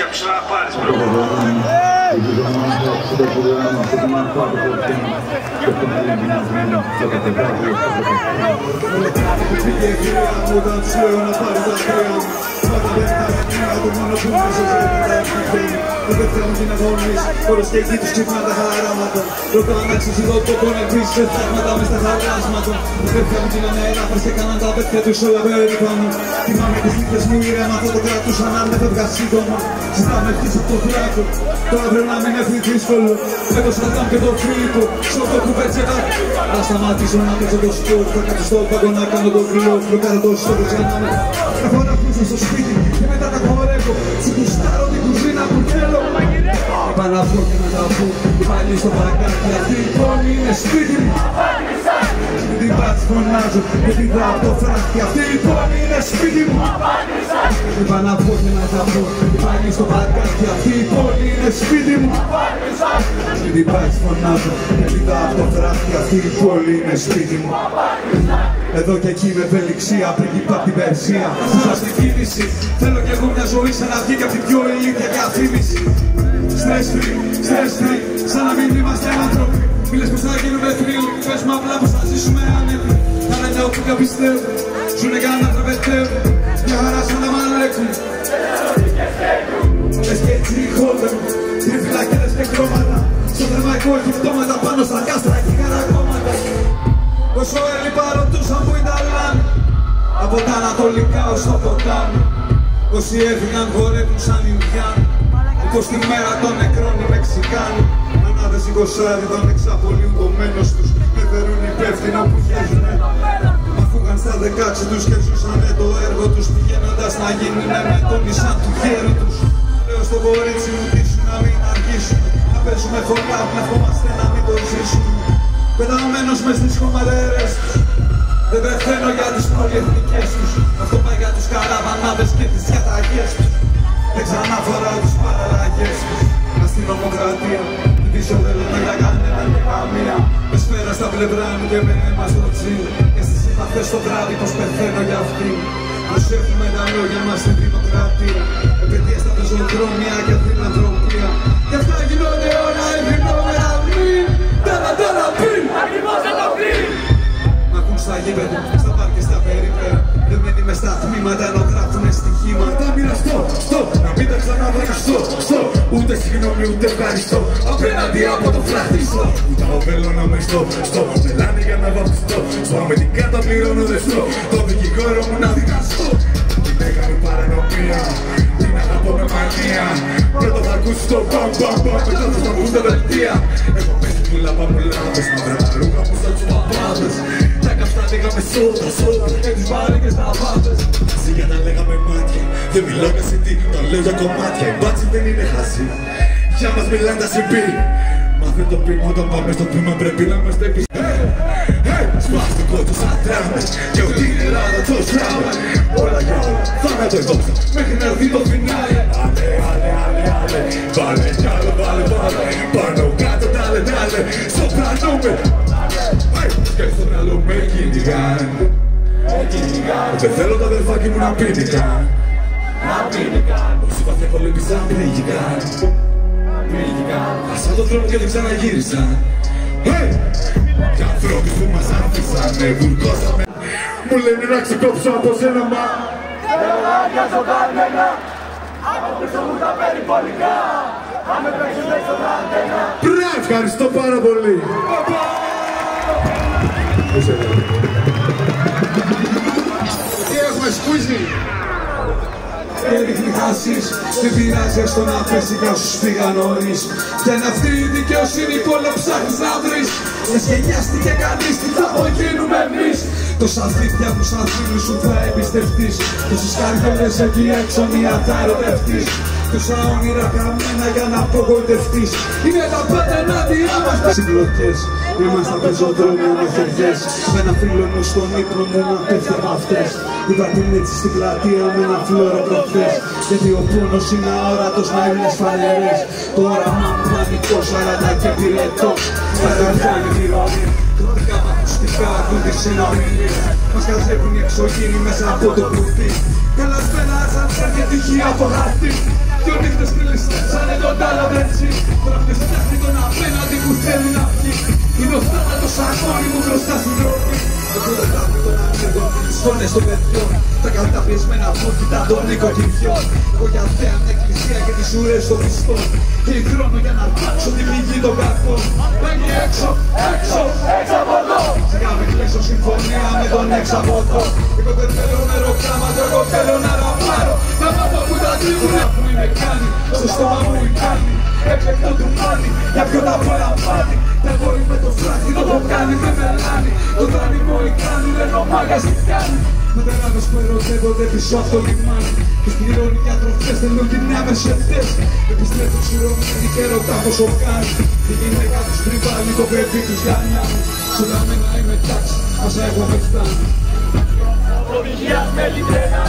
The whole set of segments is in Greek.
και πίσω να πάρεις μπρο. Πήγε γραία μου όταν τους λέω να πάρει τα χρέα μου Πάντα δεν τα γενναία το μόνο που μου σε ζητάει επιθέμει Δεν πεθαίνουν την αγώνες, όλος και εκεί τους ξυπνά τα χαράματα Ρωτάω να ξεσυγώ το τον επίσης σε θαύματα μες στα χαλάσματα Δεν πεθαίνουν την ανέρα, πας και κάναν τα πέτια τους όλα περίπανα Θυμάμαι τις νύχτες μου ήρεμα, θα το κρατούσαν αν έφευγα σύντομα Ζητάμε ευθύς από το φλάκο, τώρα πρέπει να μην έρθει δύσκολο. Με το Σαντάμ και το Φίλιππο, στο το κουβέτσερα Θα σταματήσω να παίζω το σπορ, θα κάτσω στο πάγκο να κάνω το φιλό Μπλοκάρω το στόχο για να με Καθόλου πίσω στο σπίτι και μετά τα χορεύω. Σου κουστάρω την κουζίνα που θέλω. Είπα να βγω και να τα πω. Πάλι στο παγκάκι αυτή η πόλη είναι σπίτι μου Την πάτσι φωνάζω και την δάω το φράχτη Αυτή η πόλη είναι σπίτι μου Είπα να βγω και να τα πω. Πάλι στο παγκάκι αυτή η πόλη είναι σπίτι μου. Την πάτσι φωνάζω. Και την δάω το φράχτη Αυτή η πόλη είναι σπίτι μου. Εδώ και εκεί με ευελιξία, πρίγκιπα απ' την Περσία. Ζούσα στην κίνηση, θέλω κι εγώ μια ζωή σαν να βγει και απ' την πιο ηλίθια διαφήμιση Stress free, stress free, σαν να μην είμαστε άνθρωποι. Μη λες πως θα γίνουμε θρύλοι, πες μου απλά πως θα ζήσουμε άνετοι Τα λένε όπου και πιστεύω, ζουνε για χρώματα Στο θερμαϊκό έχει πτώματα πάνω στα κάστρα και χαρακόμματα Όσο έλειπα ρωτούσαν που ήταν λάνη Από τα ανατολικά ως το ποτάμι. Όσοι έφυγαν χορεύουν σαν Ινδιάνοι Όπως τη μέρα των νεκρών οι Μεξικάνοι. Μανάδες εικοσάρι τον εξαπολύουν το μένος τους. Με φέρουν υπεύθυνο που χέζουνε Μα φούγαν στα δεκάξι τους και ζούσανε το έργο τους Πηγαίνοντας να γίνουνε με τον νησάν του χέρι τους. Λέω στο κορίτσι μου παίζουμε φωτά που ευχόμαστε να μην το ζήσουμε. Πεταμένος μες στις χωματέρες. Τους Δεν πεθαίνω για τις πολυεθνικές τους. Αυτό πάει για τους καραβανάδες και τις διαταγές τους. Δεν ξανά φοράω τους παραλλαγές τους. Στην ομοκρατία Την πίσω δεν λέμε για κανέναν και καμία. Μες σφαίρα στα πλευρά μου και με αίμα στο τσίλ Και στις επαφές το βράδυ πως πεθαίνω για αυτή Προσέχουμε τα λόγια μας στην δημοκρατία. Επαιτία στα πεζοδρόμια και φιλανθρωπία Γι' αυτά γίνονται Δεμένοι μες στα τμήματα ενώ γράφουνε στοιχήματα. Μοιραστώ, στο, να μην τα ξαναβραστώ Στο, ούτε συγγνώμη ούτε ευχαριστώ. Απέναντι από το φλάχτη στο. Ούτε οβέλω να με στο, στο. Μελάνι για να βαπτιστώ. Στο αμυντικά τα πληρώνω δεν στο. Το δικηγόρο μου να δικαστώ λέγαμε σώτα σώτα Και τις βάρικες τα βάτες Σιγά τα λέγαμε μάτια Δεν μιλώ για τι, το λέω για κομμάτια Η μπάτση δεν είναι χασί Για μας μιλάνε τα συμπή Μάθε το πείμα όταν πάμε στο πείμα πρέπει να είμαστε πίσω Σπαστικό τους αντράμες Και ότι η Ελλάδα το σράμε Όλα για όλα θάνατο εδώ Μέχρι να έρθει το φινάλε Άλλε, άλλε, άλλε, άλλε Βάλε κι άλλο, βάλε, Δεν θέλω το αδερφάκι μου να πίνικαν Να πίνηκαν, Όσοι βαθιά πολέμησαν πνίγηκαν πήγαν Άσα τον δρόμο και δεν ξαναγύρισαν Hey! Κι ανθρώποι που μας άφησαν βουρκώσαμε Μου λένε να ξεκόψω από σένα μα Τελάκια ζωντανένα. Από πίσω μου τα περιπολικά Άμε παίξουν έξω τα αντένα Μπρε, ευχαριστώ πάρα πολύ. Τι έχουμε σκούζει Έριχνη χάσεις, δεν πειράζει στο να πέσει για όσους πήγαν νωρίς. Για να αυτή η δικαιοσύνη που όλο ψάχνεις να βρεις Δεν σχεδιάστηκε κανείς, τι θα απογίνουμε εμείς. Τόσα αλήθεια που σαν φίλους σου θα εμπιστευτείς Τόσες καρδιόλες εκεί έξω μία θα ερωτευτείς Τόσα όνειρα καμένα για να απογοητευτείς. Είναι τα πάντα ενάντια μας. Συμπλοκές, είμαστε πεζοδρόμια με χεριές Με ένα φίλο μου στον ύπνο μου να πέφτει από αυτές. Είδα την έτσι στην πλατεία με ένα φλόρο προχθές. Γιατί ο πόνος είναι αόρατος να είναι σφαλερές Το όραμά μου πανικός, αράτα και πυρετός Παραγωγάνει τη ρόλη Κρότικα μ' ακουστικά ακούν τις συνομιλίες Μας καζεύουν οι εξωγήινοι μέσα από το κουτί. Καλά σπελάσαν σαν και τυχή από χαρτί. Δυο νύχτες κλειστέψανε τον τάλαβρετσι Τώρα αυτές φτιάχνει τον απέναντι που θέλει να βγει. Είναι ο θάνατος αγώνι μου μπροστά στην τρόπη Εγώ δεν θα τον ανοίγω τις φωνές των παιδιών Τα καταπιεσμένα φώκητα των νοικοκυριών Εγώ για θέα την εκκλησία και τις ουρές των μισθών. Και χρόνο για να αρπάξω τη πηγή των καρπών Πάγει έξω, έξω, έξω από εδώ Σιγά μην κλείσω συμφωνία με τον έξω από εδώ Εγώ δεν θέλω νεροκάματο, εγώ θέλω να ραπάρω. Να μάθω που τα τρίβουνε που είναι κάνει. Στο στόμα μου η κάνει Έπαικτο του μάνι, για ποιο τα απολαμβάνει Τα γόρι με το φράχτη, το κάνει με μελάνι. Το δάνειμο η κάνει, λένε ο μάγκας τι κάνει. Με τεράδες που ερωτεύονται πίσω από το λιμάνι. Τους πληρώνει για τροφές, θέλουν την νέα Mercedes Επιστρέφουν ξηρωμένοι και ρωτά πόσο κάνει. Η γυναίκα τους τριβάλλει, το παιδί τους για νιάνι Σούρα με να είμαι τάξη, όσα έχω με φτάνει Οδηγίας με λιτρένα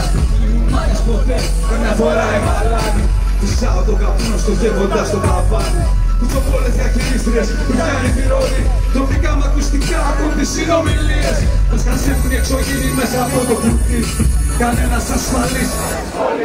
Ήμουν μάγας ποτέ, καμιά φορά εμαλάνει Φυσάω το καπνό στο γεύοντας το ταβάνι Κουτσοπόλες για χειρίστριες, που πιάνει τη ρόλη Τοπικά μ' ακουστικά ακούν τις συνομιλίες. Μας χασεύουν οι εξωγήινοι μέσα από το κουτί. Κανένας ασφαλής. Όλοι